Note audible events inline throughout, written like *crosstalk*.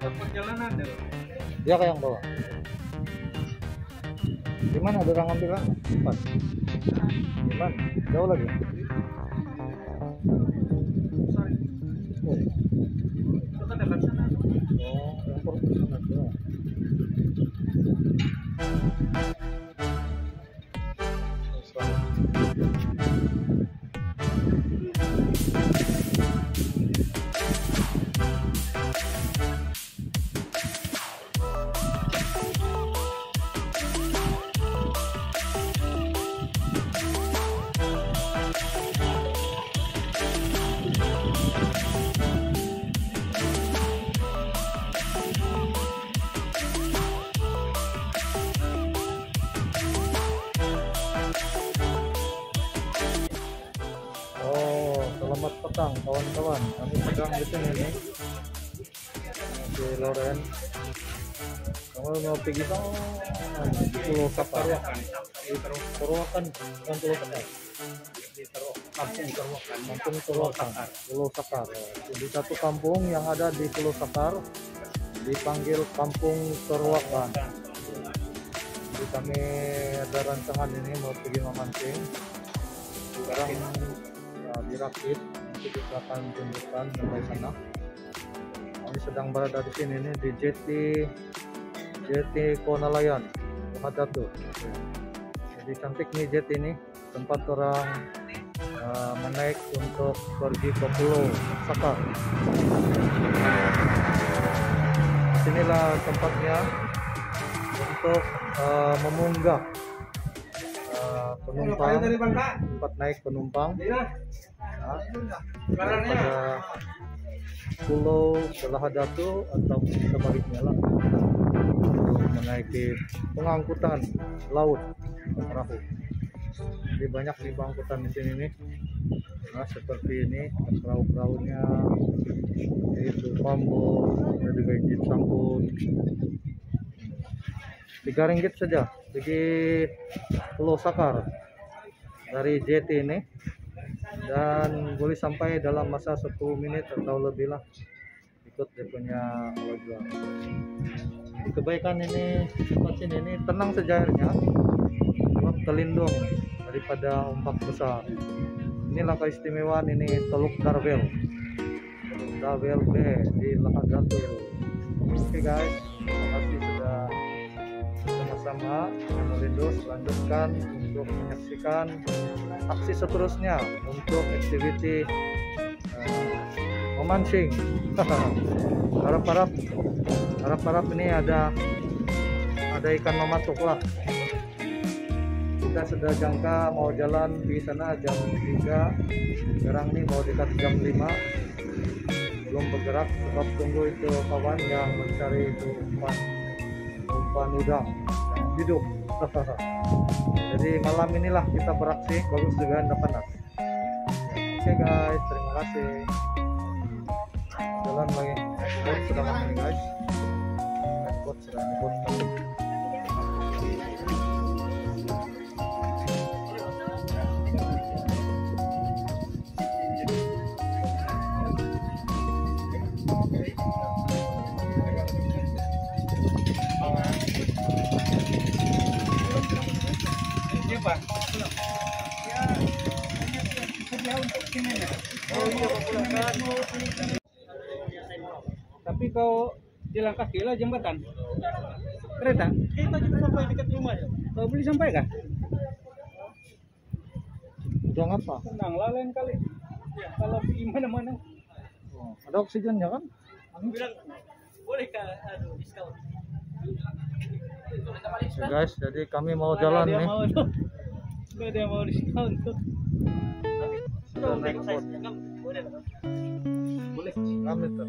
perjalanan deh dia kayak yang bawa gimana? Ada orang ambil kan gimana? Jauh lagi Ke di Pulau Kapar. Di Purwakan bukan Pulau di Terus kampung Terwakan. kampung Pulau Sakar jadi satu kampung yang ada di Pulau Sakar dipanggil kampung Purwakan jadi kami ada rancangan ini mau pergi memancing sekarang ya, dirakit nanti kita akan tunjukkan sampai sana kami sedang berada di sini nih di jeti jeti Konalayan. Mahadatu jadi cantik nih jet ini. Tempat orang uh, menaik untuk pergi ke Pulau Sakar. Sinilah tempatnya untuk uh, memunggah uh, penumpang tempat naik penumpang Iya. ya, pada Pulau Selahadatu atau sebaliknya lah menaiki pengangkutan laut perahu. Jadi banyak nih pengangkutan di sini nih. Nah, seperti ini perahu-perahunya itu bambu, ada juga jeep. Tiga ringgit saja pergi Pulau Sakar dari JT ini dan boleh sampai dalam masa 10 menit atau lebih lah ikut dia punya tujuan kebaikan ini sini ini tenang saja airnya sebab terlindung daripada ombak besar. Inilah keistimewaan ini Teluk Darwel. Darwel B di Lahadatu oke guys. Terima kasih sudah sama-sama Windows lanjutkan untuk menyaksikan aksi seterusnya untuk activity eh, memancing. *laughs* Harap-harap harap-harap ini ada ada ikan mematuk lah. Kita sudah jangka mau jalan di sana jam 3 sekarang ini mau dekat jam 5 belum bergerak sebab tunggu itu kawan yang mencari itu umpan umpan udang yang hidup. *laughs* Jadi malam inilah kita beraksi bagus juga anda panas. Oke guys terima kasih jalan lagi guys Pak. Ya, kerja untuk sini ya. Oh iya, Kau jalan kaki lah jembatan. Kereta? Kita juga sampai dekat rumah ya. Kau beli sampai kah? udang apa Tenang lah lain kali. Kalau di mana-mana. Oh, ada oksigennya kan Bilang, boleh kah aduh, diskon? Oke, guys jadi kami mau Mana jalan nih Mau tuh. Ada yang mau diskon tuh. Sudah naik. Boleh. kami tuh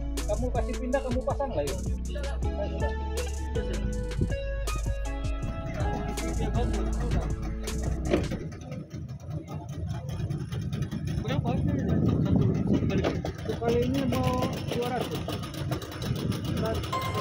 kamu kasih pindah kamu pasang lah yuk. Berapa? Satu kali. Ini mau 200. Masih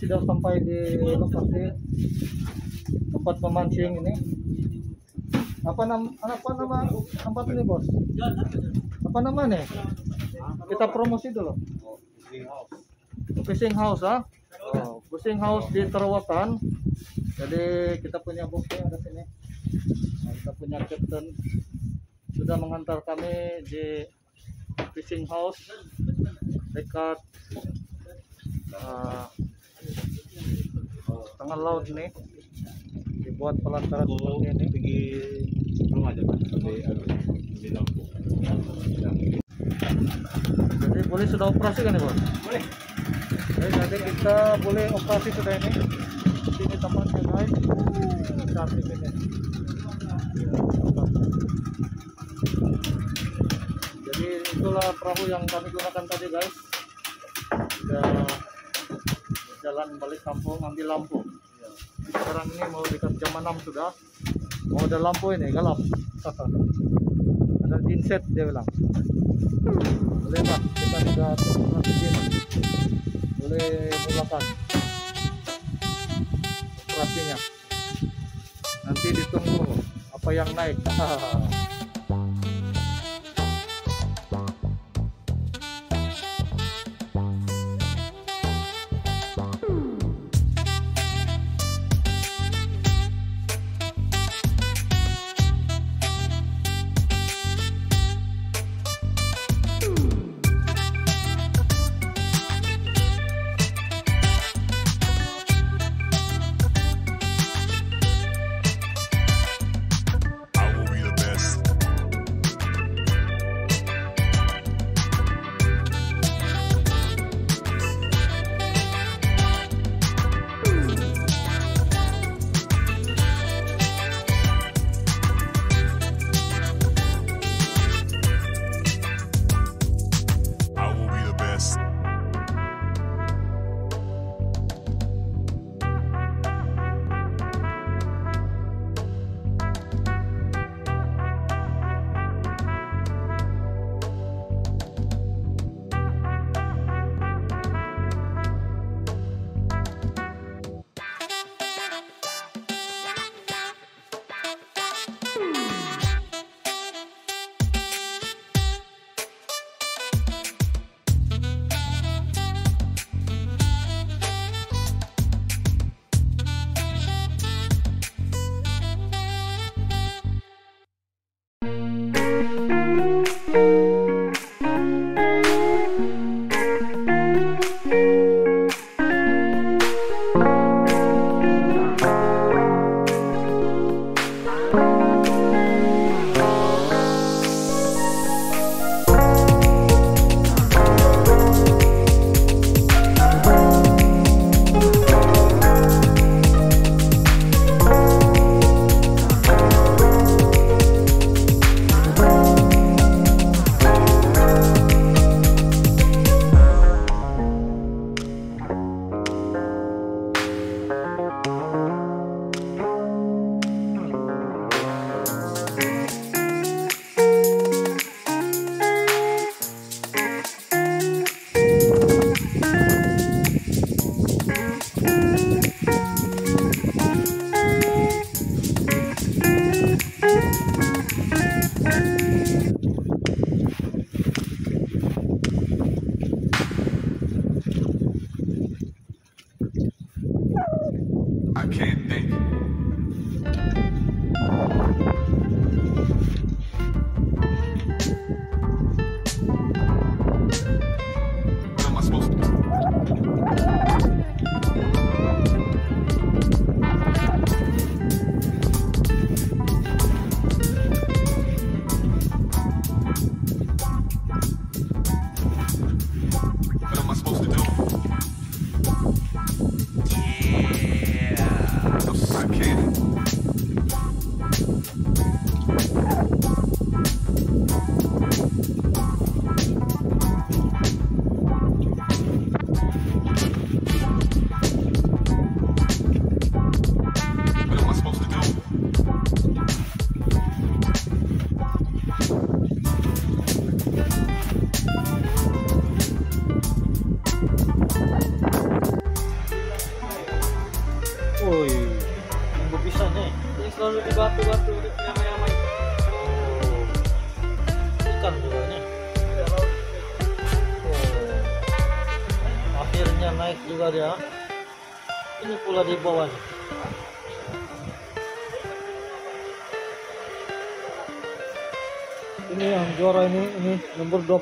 sudah sampai di lokasi tempat memancing ini. Apa nama apa nama tempat ini bos? Apa nama nih? Kita promosi dulu. Fishing house ah. Oh, fishing house di Terawatan. Jadi kita punya bosnya ada sini. Nah, kita punya captain sudah mengantar kami di fishing house dekat uh, tengah laut ini dibuat pelantaran seperti ini. rumah aja anu, jadi boleh sudah operasi kan ya bos? Boleh. Jadi kita boleh operasi sudah ini. Sini tempatnya guys Uh, cantik ini. Jadi itulah perahu yang kami gunakan tadi guys. Sudah jalan balik kampung ambil lampu sekarang ini mau dekat jam 6 sudah. Mau ada lampu ini gelap. Ada inset dia bilang. Boleh pak? Kita sudah operasi gini boleh mulakan operasinya. Nanti ditunggu apa yang naik *laughs*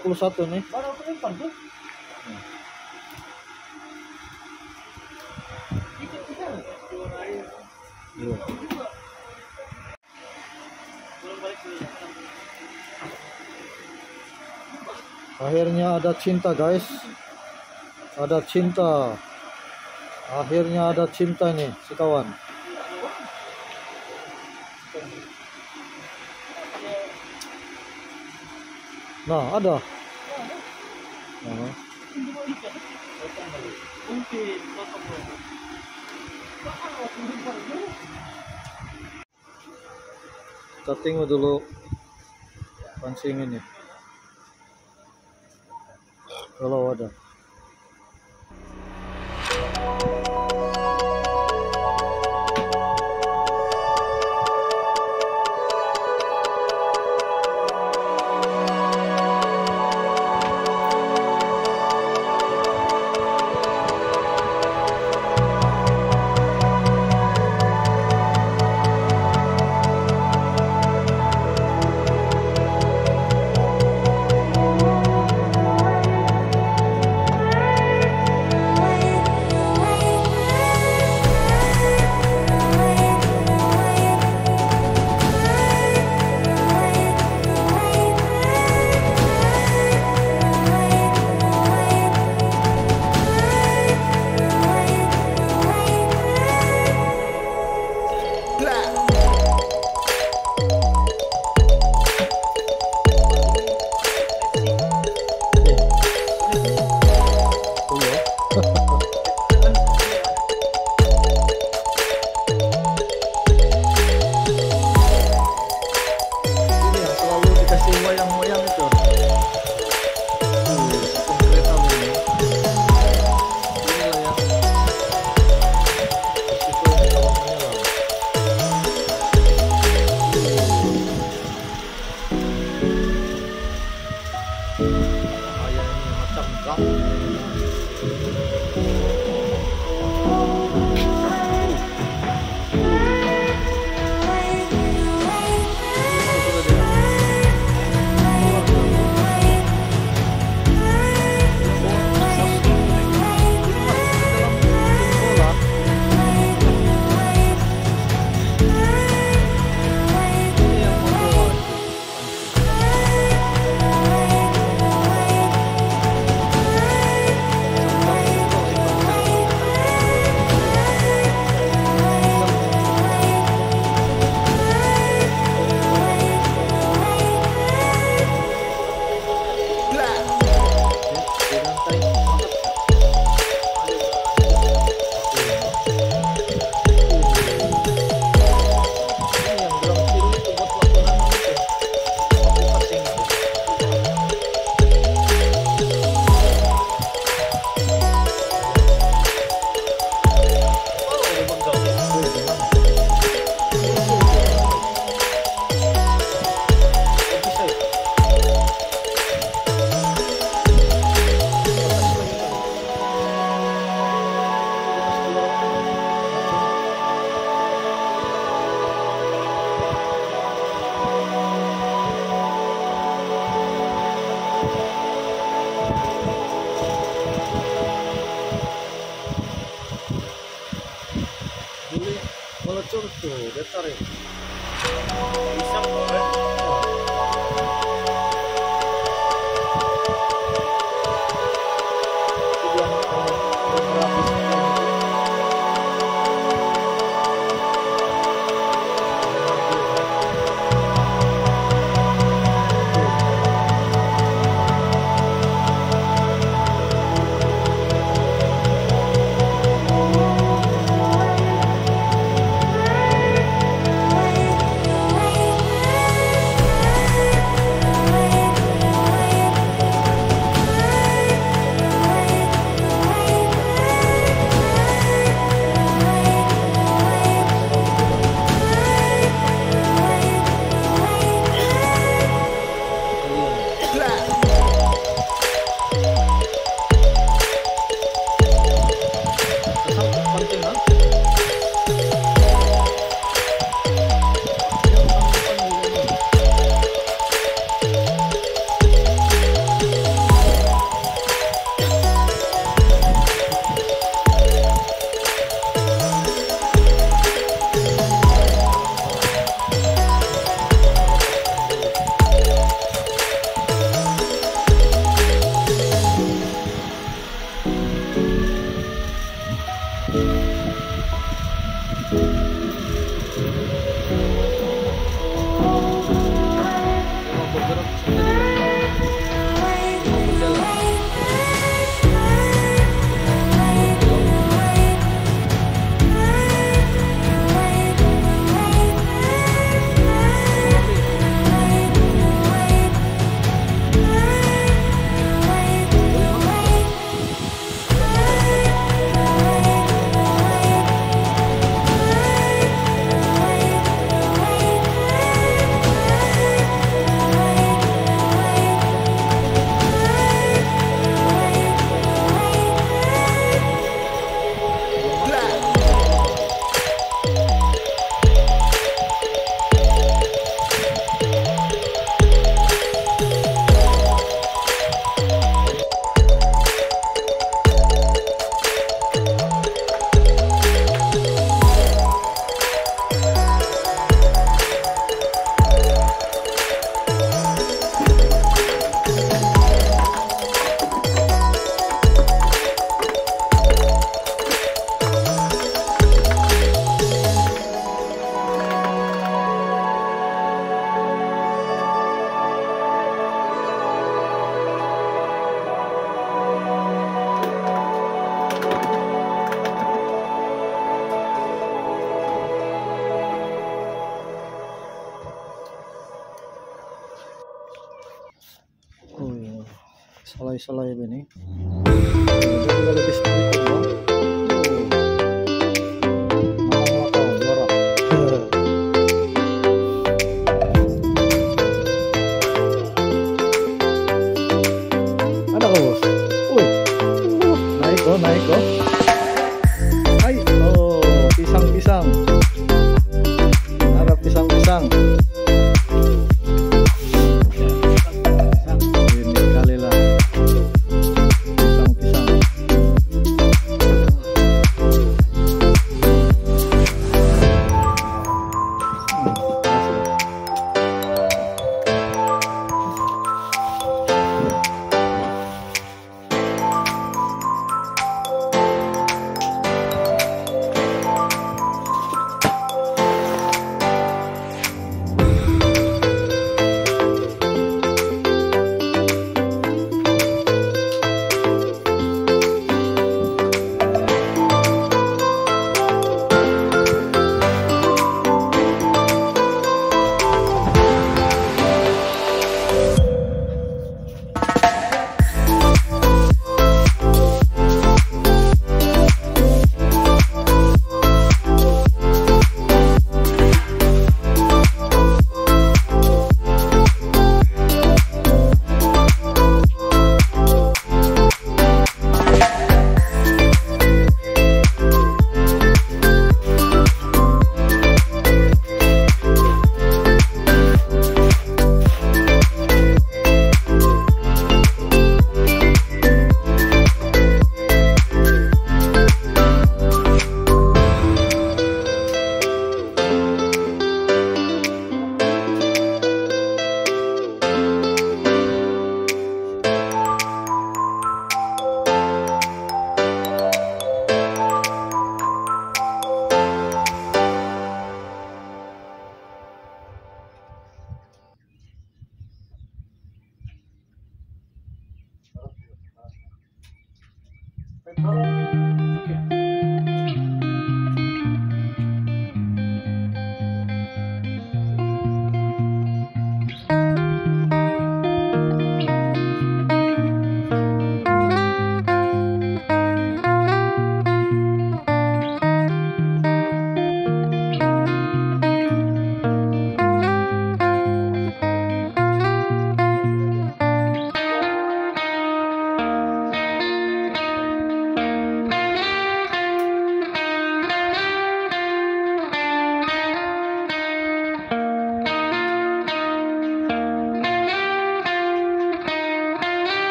21 nih. Baru aku lempar tuh. Akhirnya ada cinta guys. Ada cinta. Akhirnya ada cinta nih si kawan. Nah, ada. Nah. Kita tengok dulu pancingannya. Kalau ada.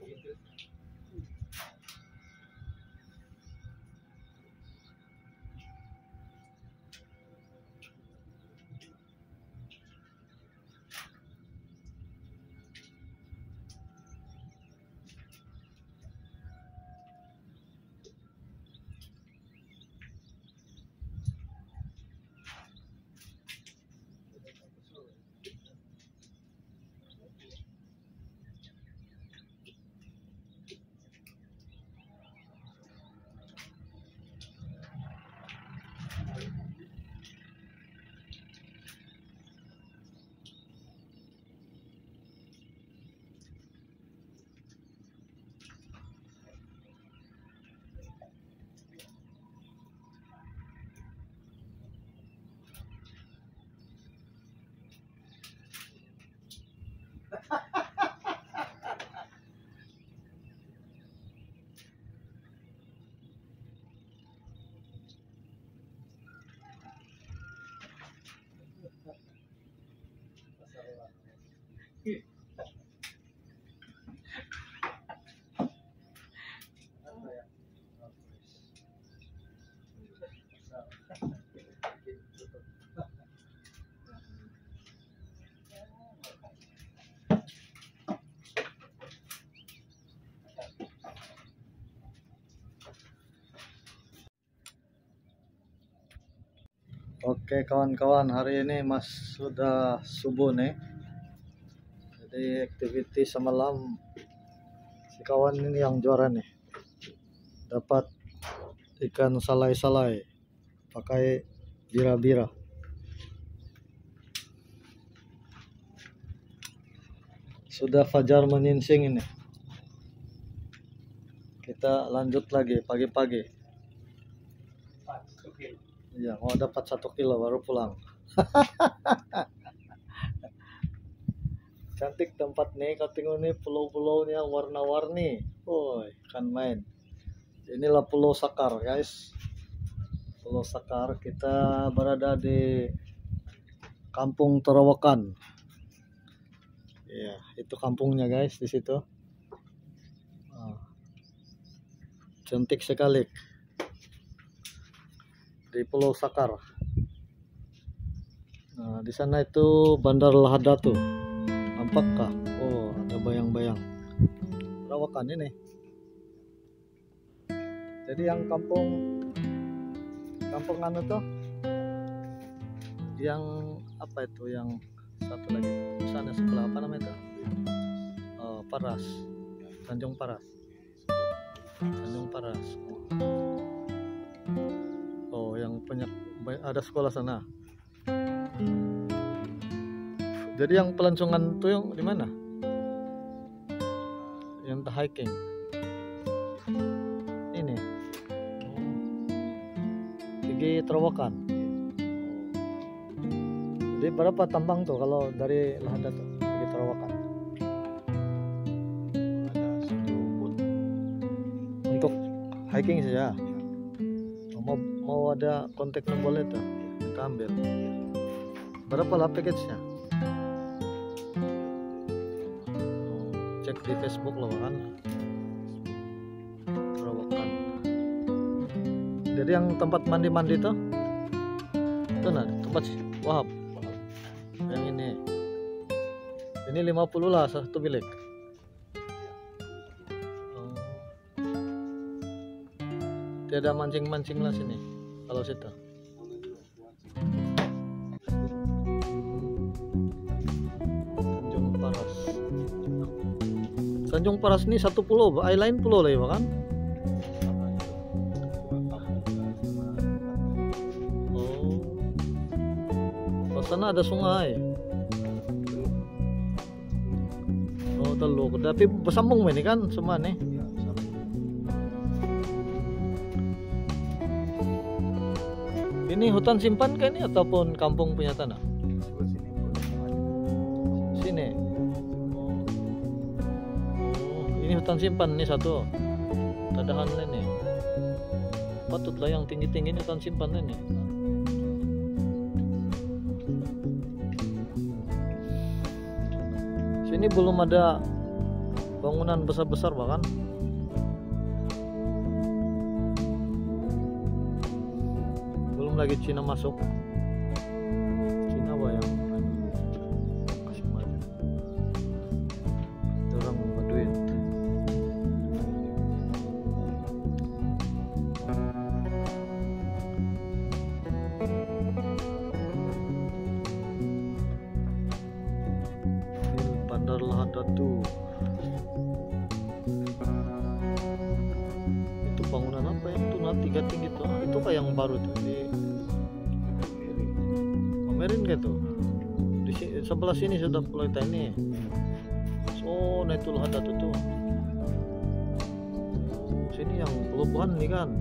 ಇರ್ತೈತಿ ಅಂತೇಳಿ Oke kawan-kawan hari ini mas sudah subuh nih. Jadi aktiviti semalam. Si kawan ini yang juara nih. Dapat ikan salai-salai Pakai bira-bira. Sudah fajar menyingsing ini. Kita lanjut lagi pagi-pagi. Iya, mau dapat satu kilo baru pulang. *laughs* Cantik tempat nih, nih pulau-pulaunya warna-warni. Woi, kan main. Inilah Pulau Sakar, guys. Pulau Sakar, kita berada di Kampung Terawakan. Iya, itu kampungnya guys di situ. Ah. Cantik sekali di Pulau Sakar. Nah, di sana itu Bandar Lahadatu. Nampakkah? Oh, ada bayang-bayang. Perawakan ini. Jadi yang kampung kampung anu tuh yang apa itu yang satu lagi di sana sebelah apa namanya itu? Oh, Paras. Tanjung Paras. Tanjung Paras. Oh, yang banyak ada sekolah sana. Jadi yang pelancongan tuh yang di mana? Yang the hiking. Ini. Gigi Terawakan. Jadi berapa tambang tuh kalau dari Lahada tuh Gigi. Untuk hiking saja. Mau mau ada kontak boleh tuh kita ambil. Berapa lah package-nya? Di Facebook loh kan. Terawakan. Jadi yang tempat mandi-mandi tuh itu nah tempat wahab yang ini ini 50 lah satu bilik Oh. tiada mancing-mancing lah sini kalau situ Tanjung Paras ini satu pulau lain pulau lah ya kan? Oh. Di sana ada sungai. Oh teluk. Tapi bersambung ini kan semua nih. Ini hutan simpan kan ini ataupun kampung punya tanah hutan simpan ini satu. Tadahan ini patutlah yang tinggi-tinggi ini hutan simpan ini. Sini belum ada bangunan besar-besar bahkan. Belum lagi Cina masuk sebelah sini sudah pulau ini. So nah itu Lahadatu tuh sini yang pelabuhan nih kan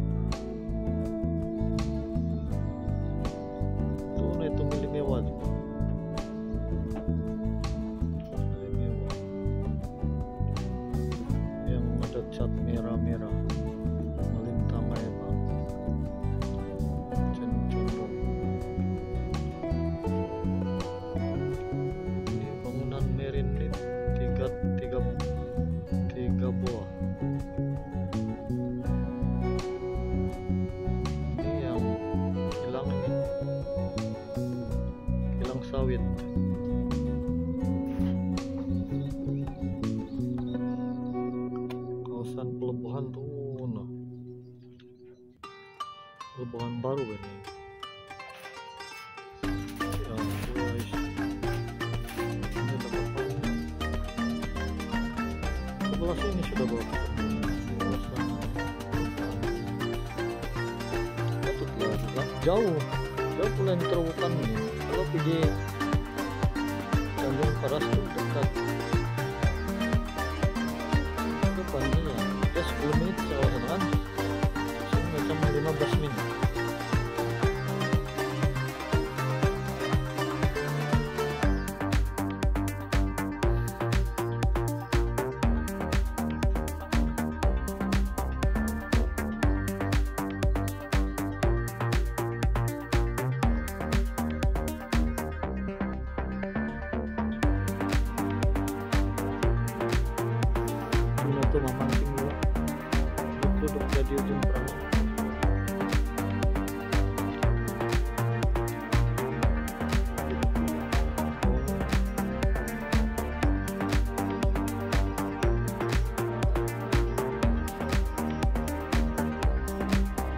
jadi ujung perahu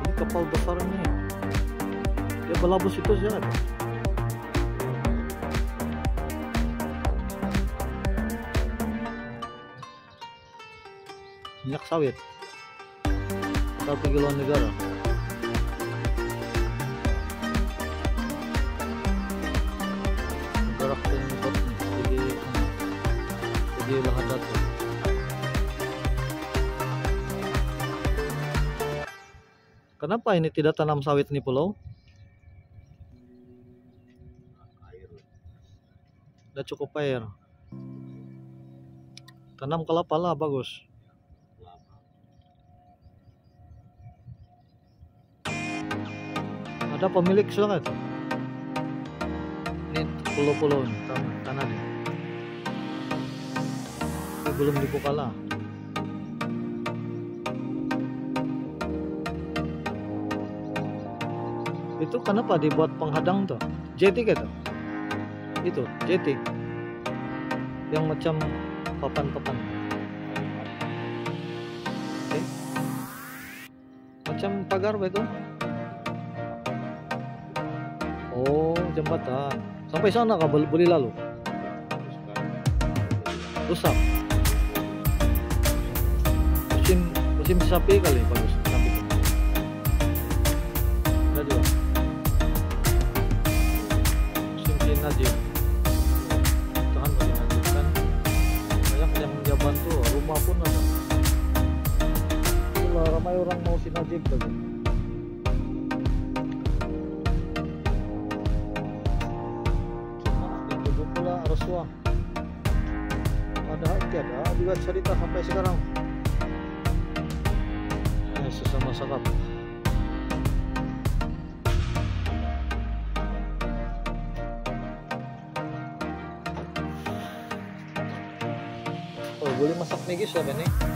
ini kapal besar ini. Dia belabus itu saja. Ada minyak sawit satu kilo negara? Jadi kenapa ini tidak tanam sawit ini pulau? Udah cukup air. Tanam kelapa lah bagus ada pemilik itu ini pulau-pulau tan- tanah nih ini belum dibuka lah. Itu kenapa dibuat penghadang tuh? Jeti gitu itu jeti yang macam papan-papan. Macam pagar betul jembatan. Sampai sana kah boleh boleh lalu? Rusak. Musim musim sapi kali bagus sapi. Ada juga. Musim najib. Tahan bagi najib kan. Banyak yang dia bantu, rumah pun ada. Itulah ramai orang mau si najib cerita sampai sekarang. Eh, sesama sahabat. Oh boleh masak megis ya nih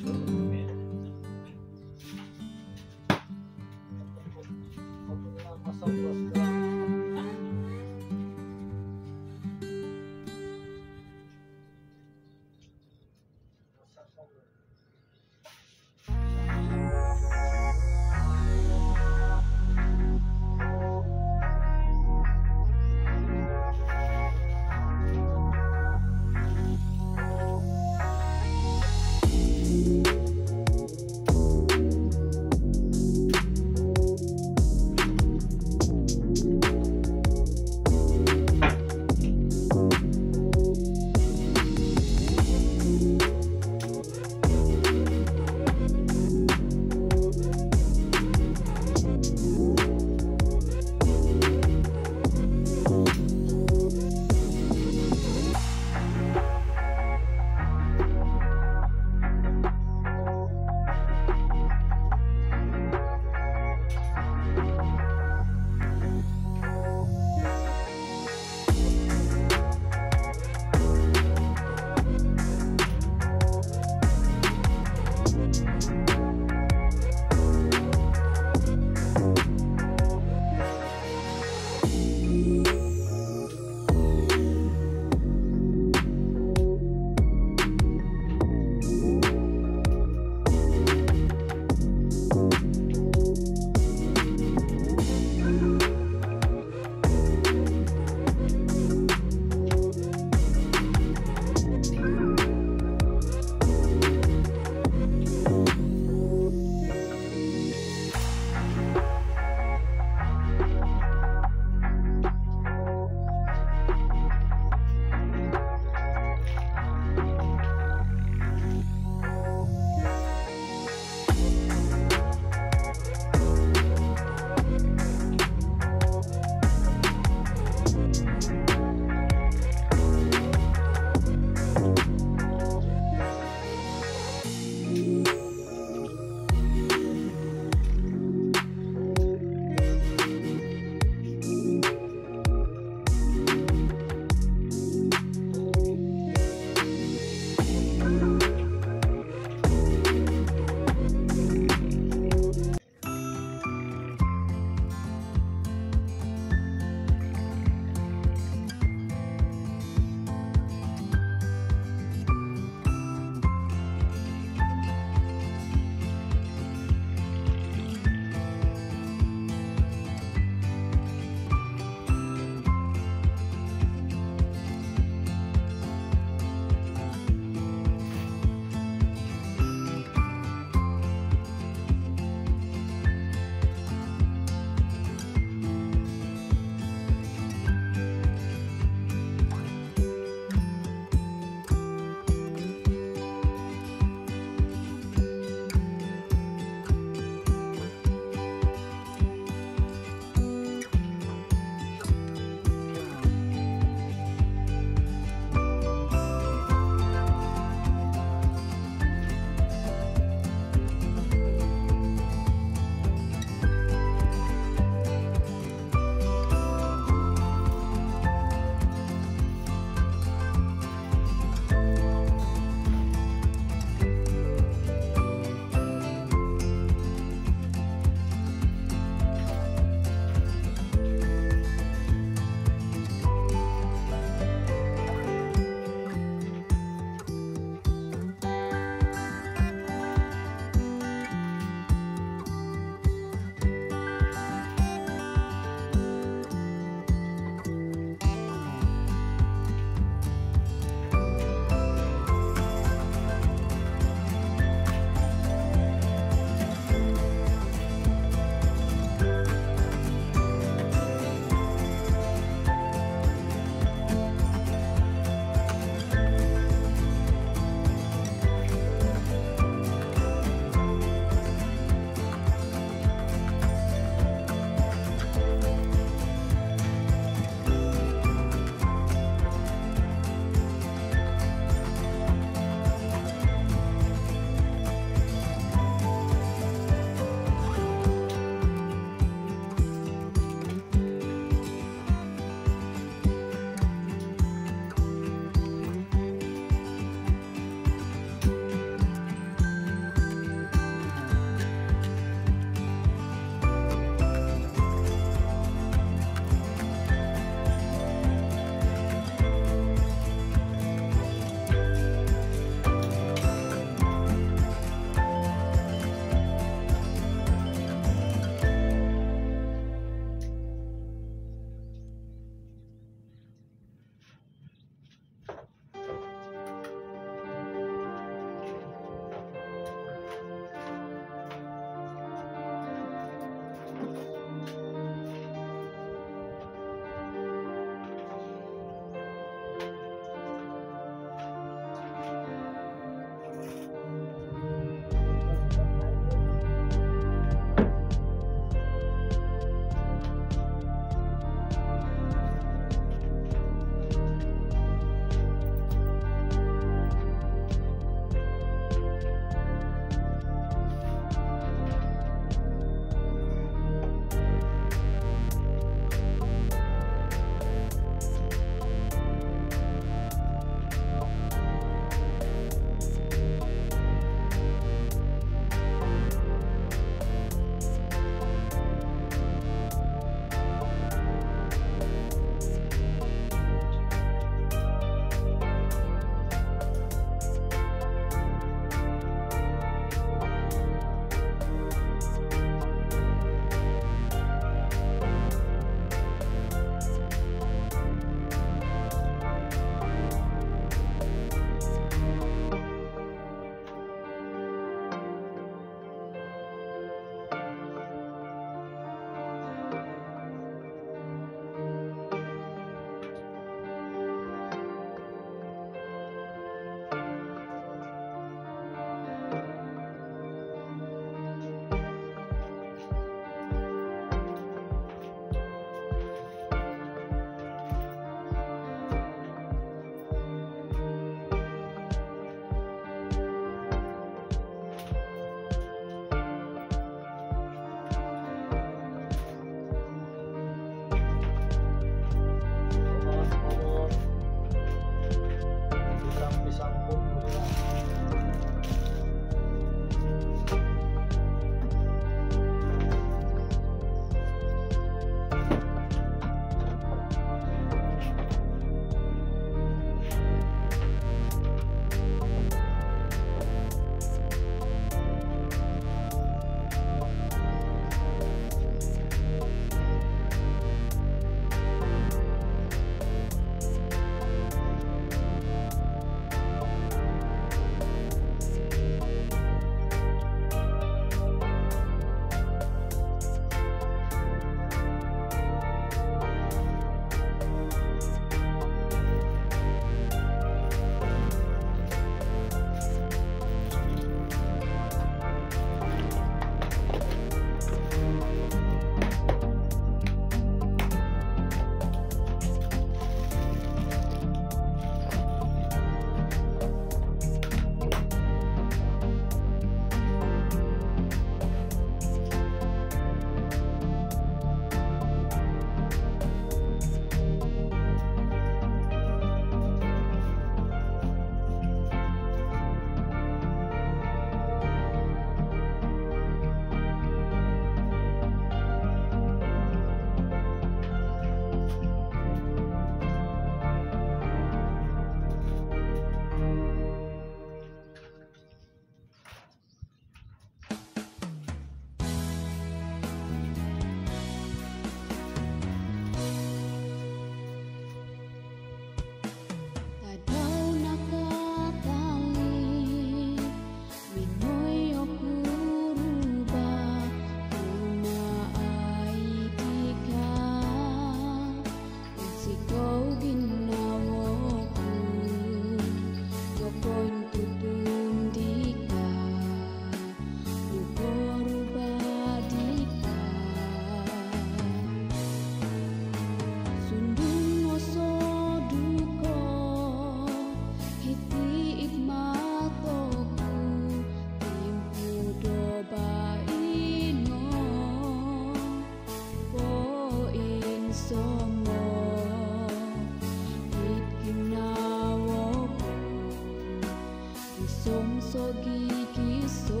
somsogi ki so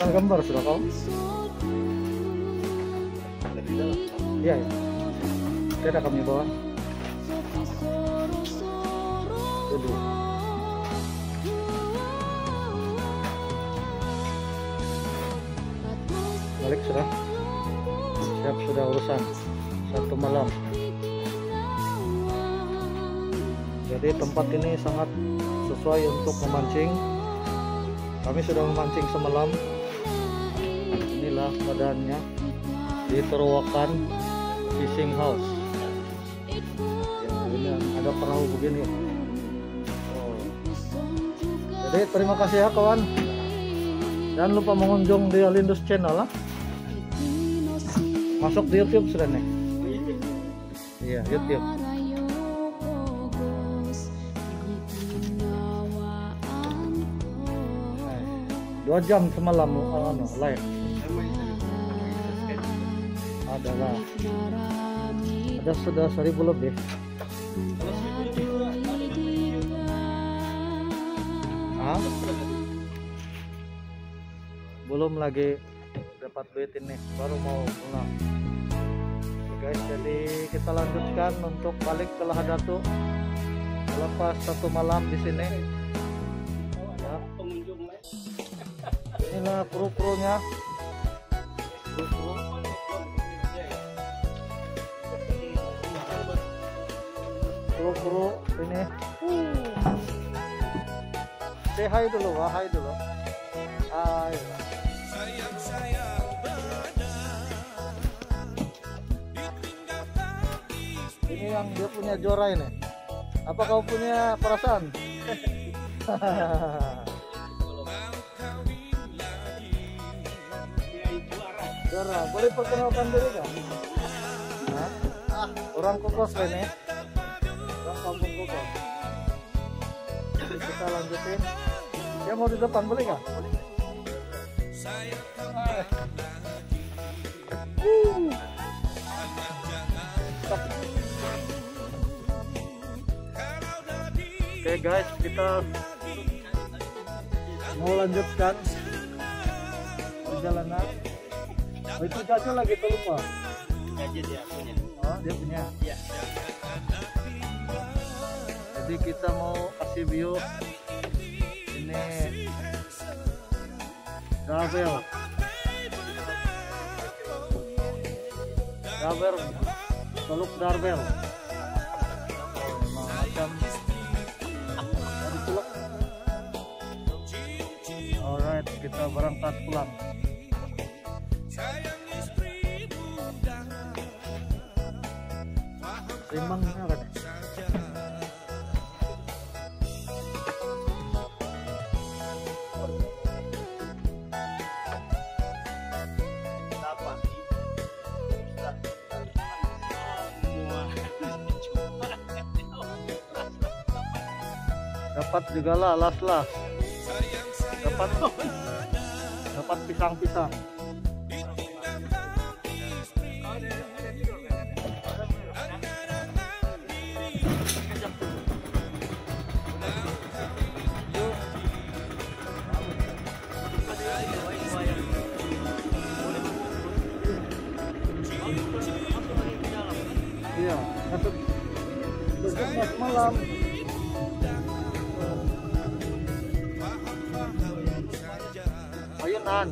sana gambar sudah kau? Iya, ya. Tidak kami bawa. Duduk. Balik sudah. Siap sudah urusan. Satu malam. Jadi tempat ini sangat sesuai untuk memancing. Kami sudah memancing semalam. Inilah keadaannya di Terowongan Fishing House. Ya, ini ada perahu begini. Oh. Jadi terima kasih ya kawan. Jangan lupa mengunjung di Alindus Channel lah. Masuk di YouTube sudah nih. Iya, YouTube. Dua jam semalam uh, live. Adalah ada sudah seribu lebih. Hah? Belum lagi dapat duit ini, baru mau pulang. Oke guys, jadi kita lanjutkan untuk balik ke Lahadatu. Lepas satu malam di sini. Ya, inilah kru-krunya. Kru-kru ini. Say hi dulu, wah hi dulu. Hai. Ini yang dia punya Jora ini. Apa kau punya perasaan? *laughs* Jora, boleh perkenalkan diri kan? Hah? Orang kokos ini. Lanjutin. Ya mau di depan boleh nggak? Oke guys, kita mau lanjutkan perjalanan. Oh, itu caca lagi tuh lupa. Gaji dia punya. Oh, dia punya. Iya. Jadi kita mau kasih view ini Dabel. Dabel. Teluk Darbel. Macam dari teluk. Alright, kita berangkat pulang. Emang juga lah, las lah. Dapat dapat pisang-pisang. Iya, masuk malam. Ayunan.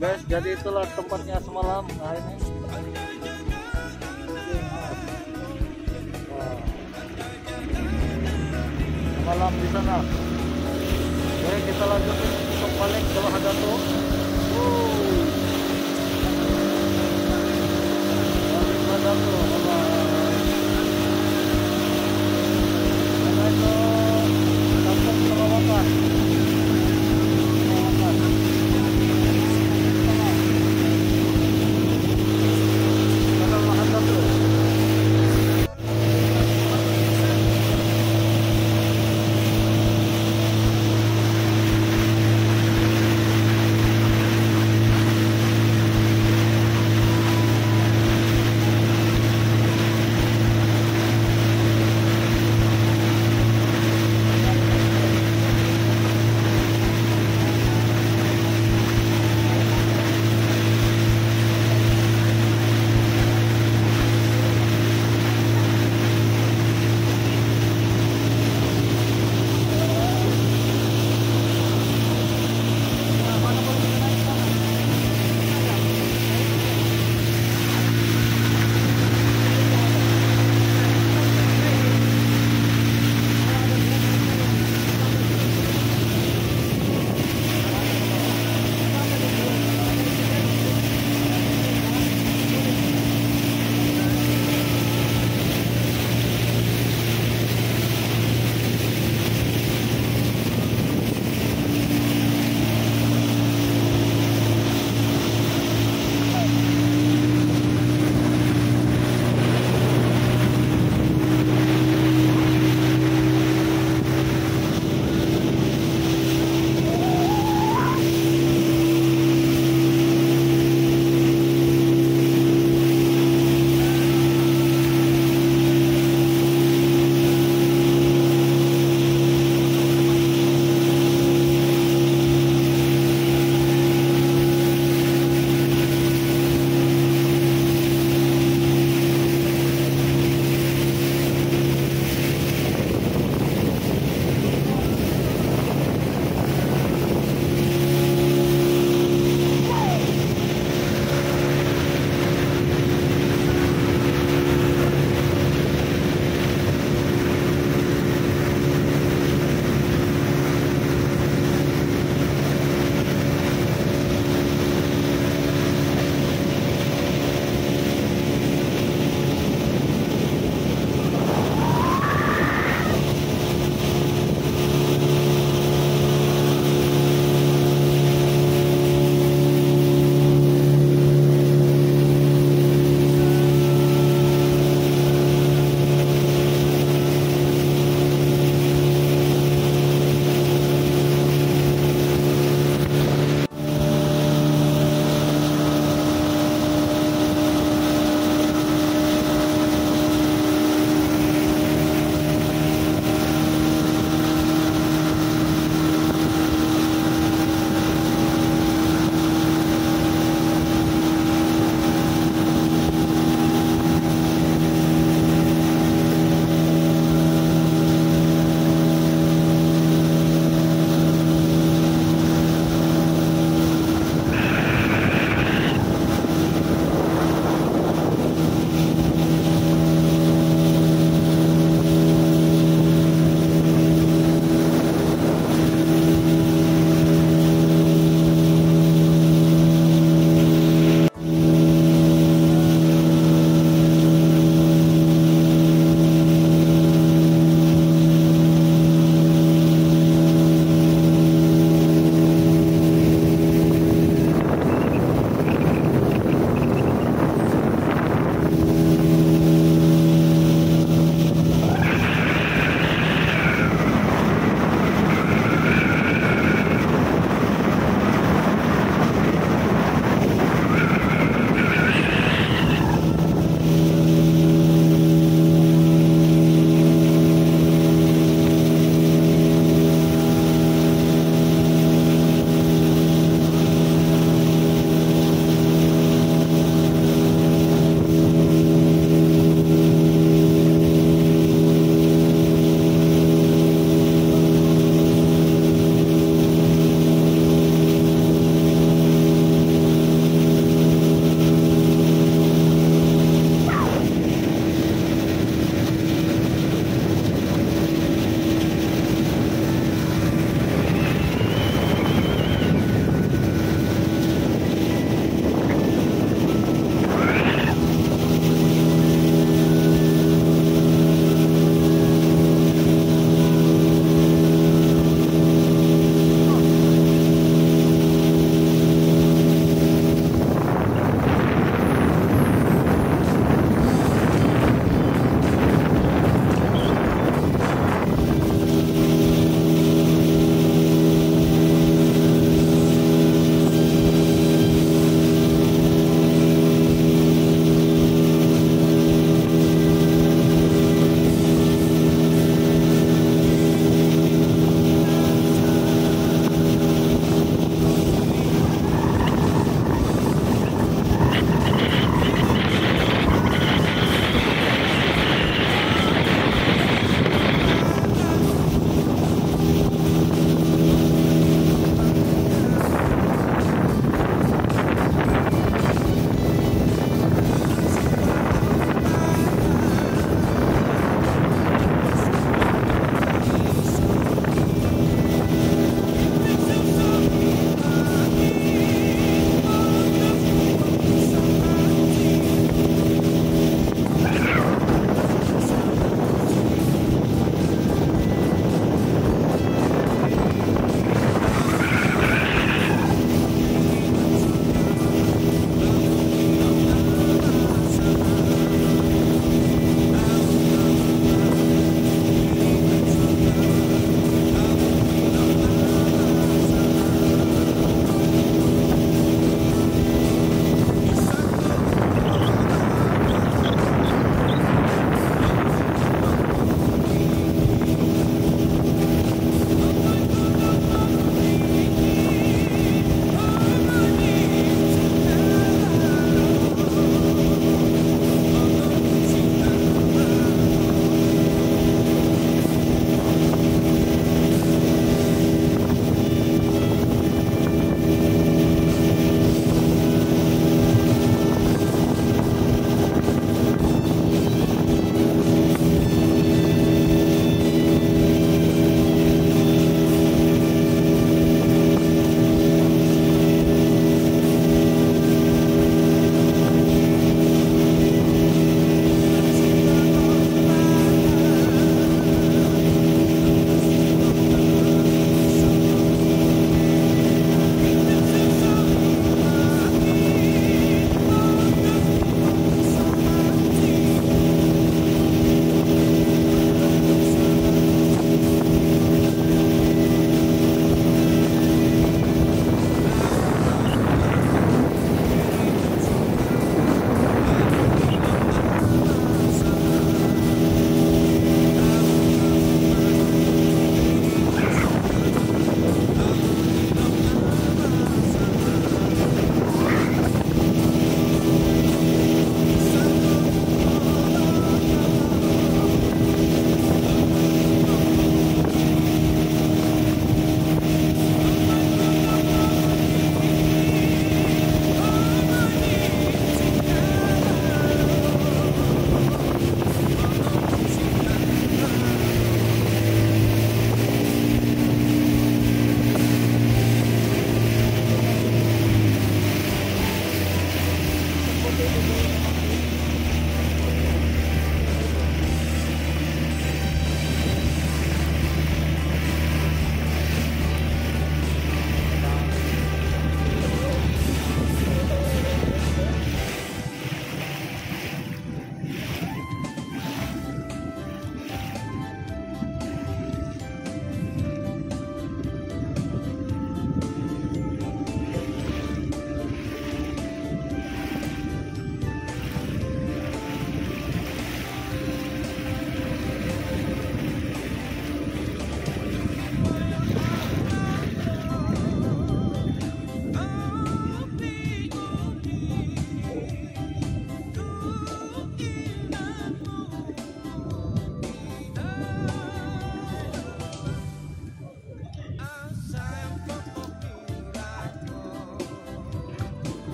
Guys, jadi itulah tempatnya semalam. Nah ini. Wah. Semalam di sana. Oke, kita lanjutin untuk balik ke Hadato. Bye-bye.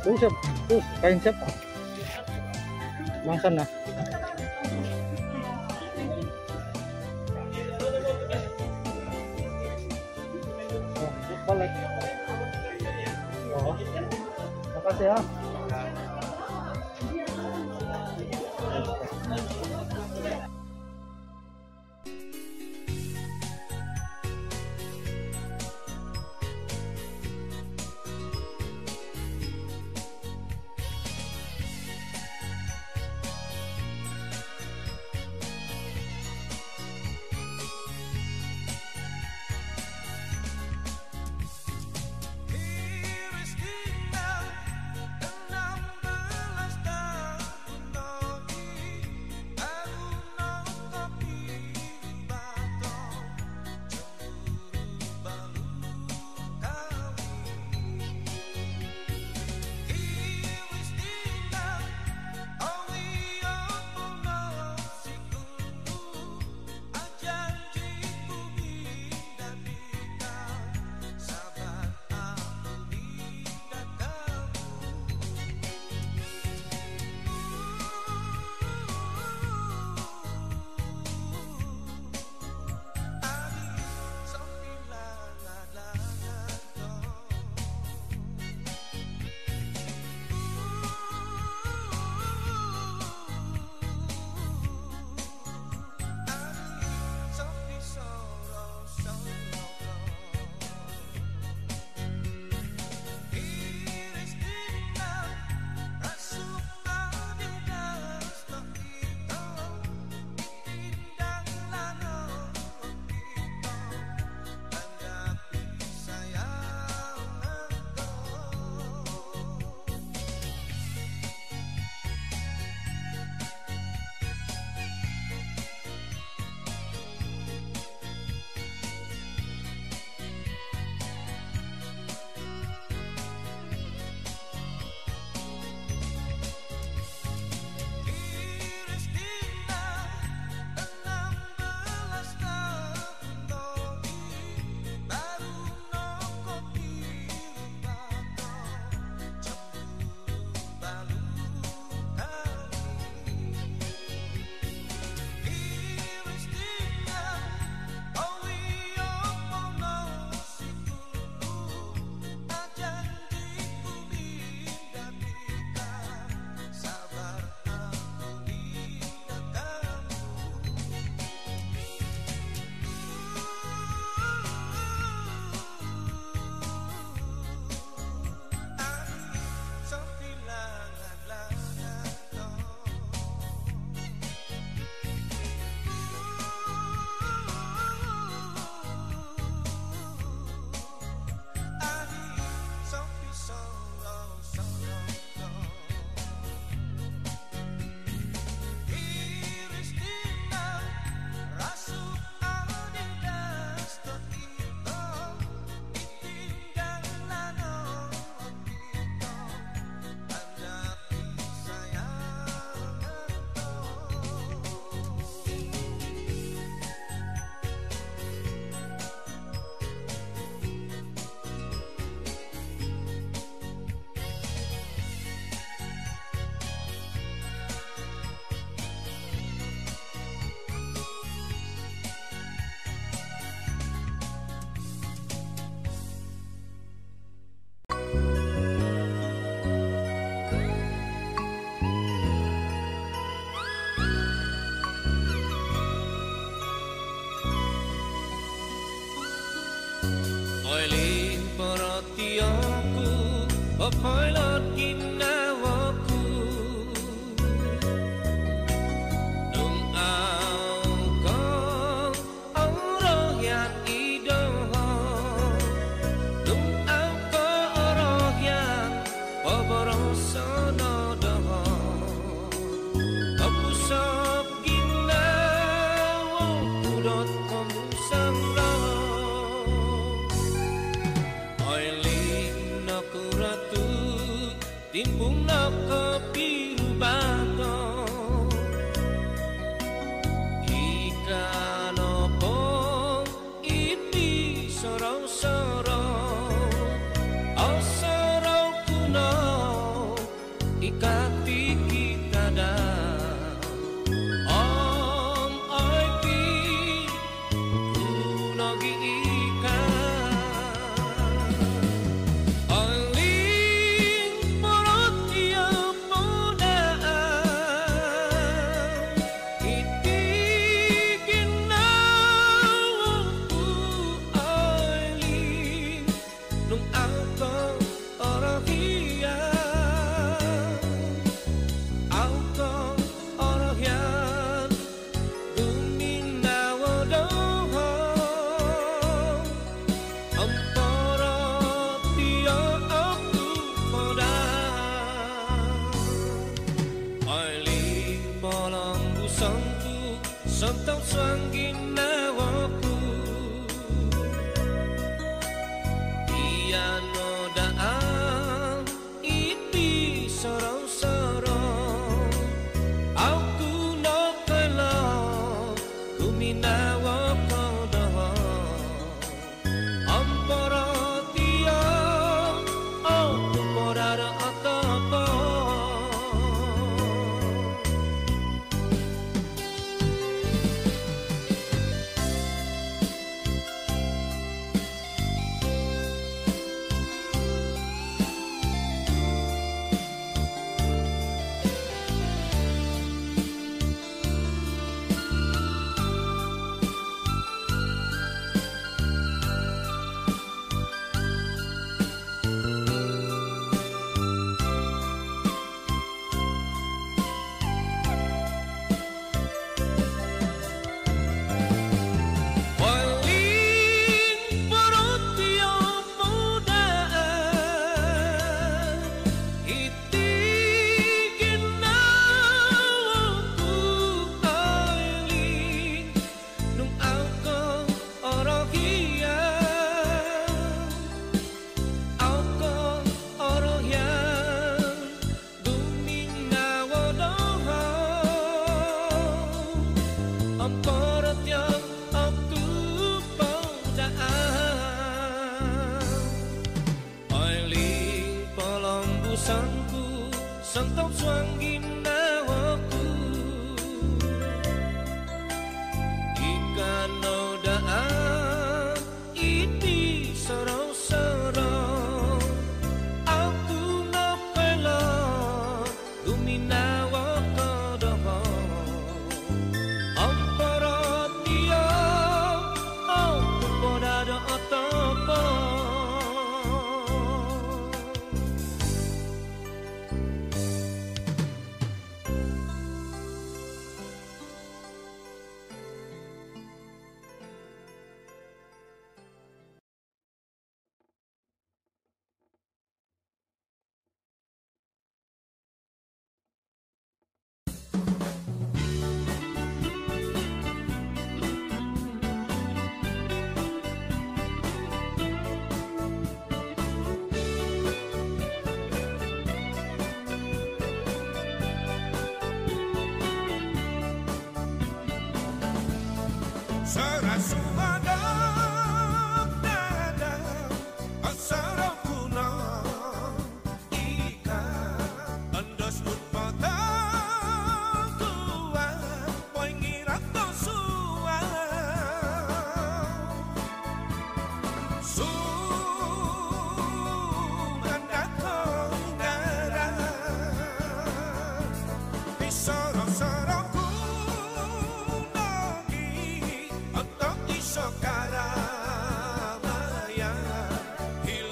Tuh siap, tuh kain siapa? Bang sana. Oh, balik. Oh, makasih ya.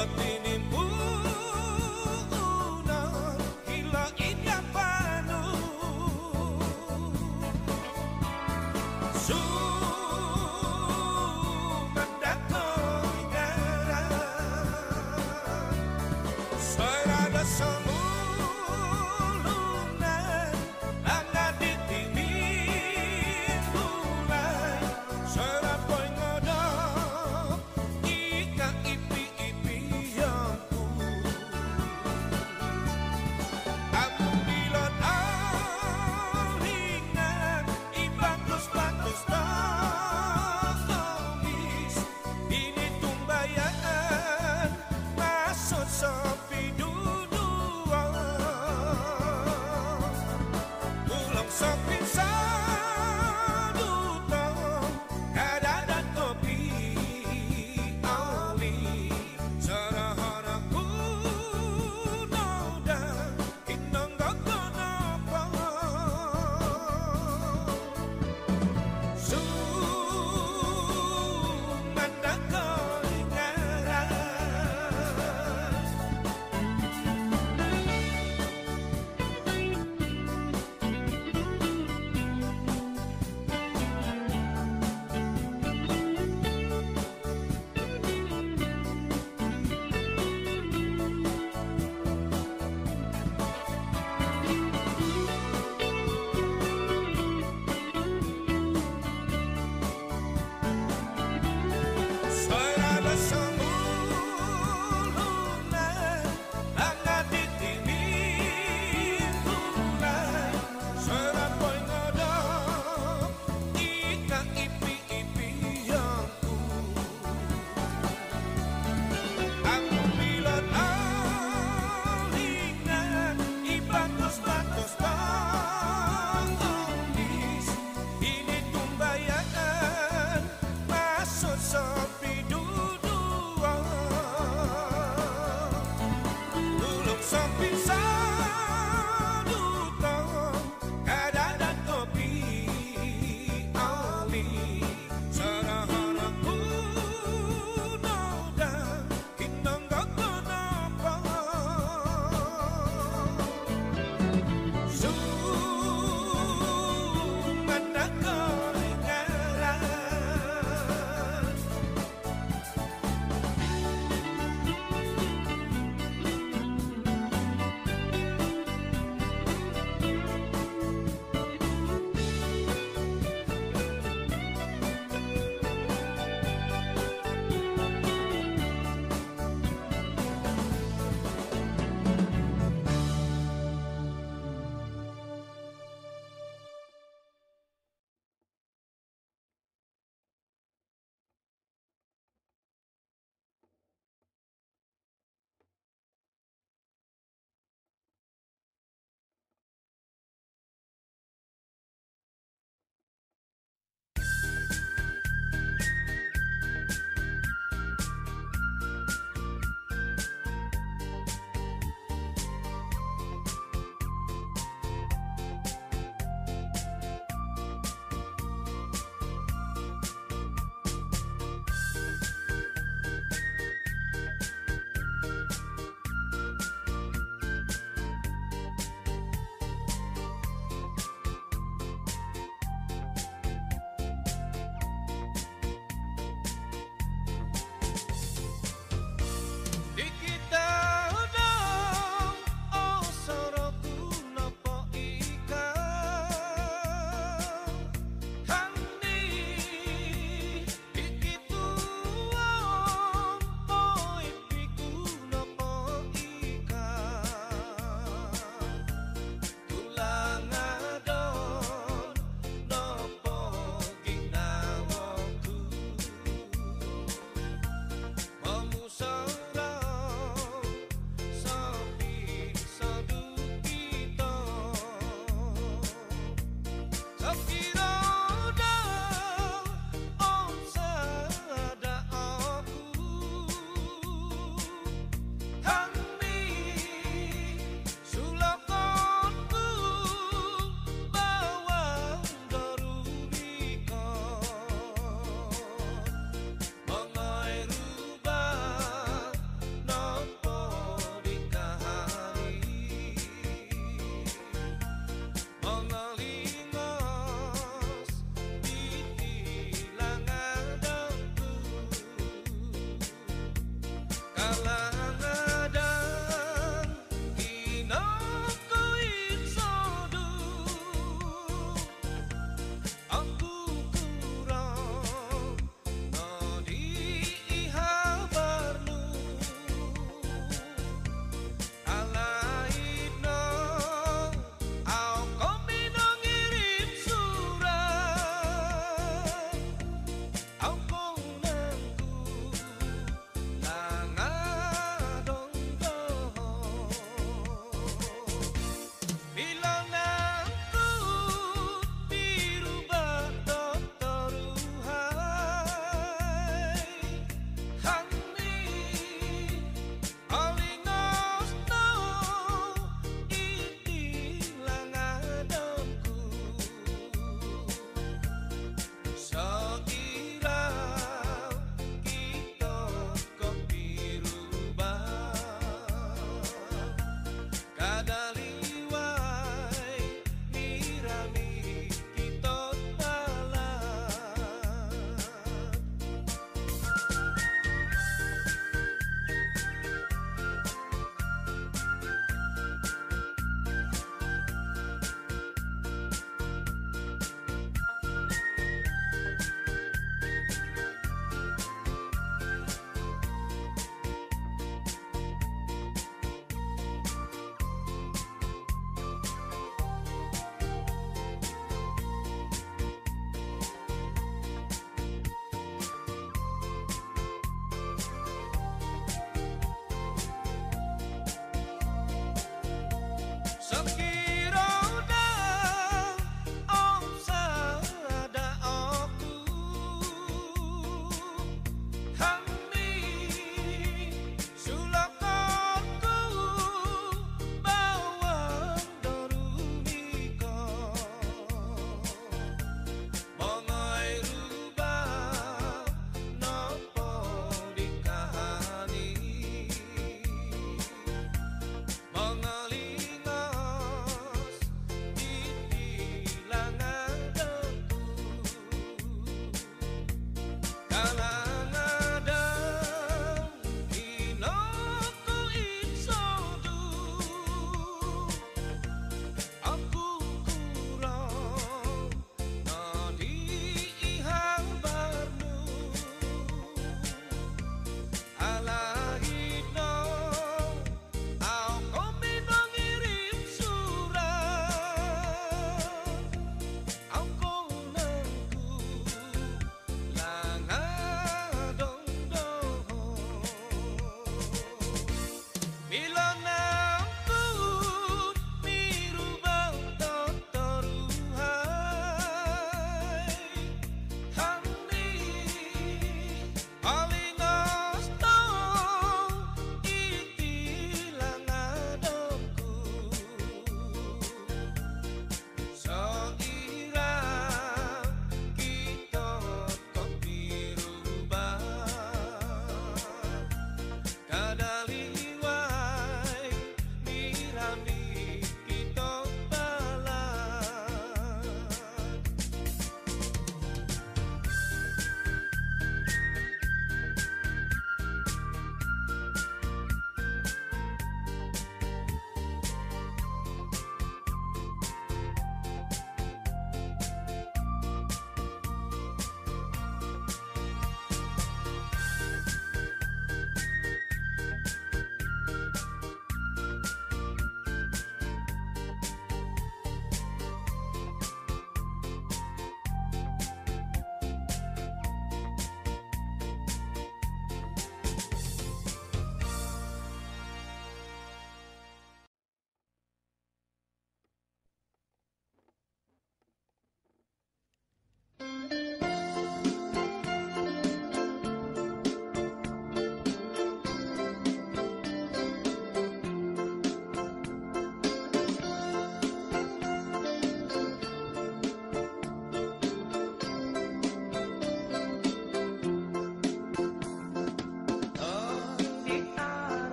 nothing.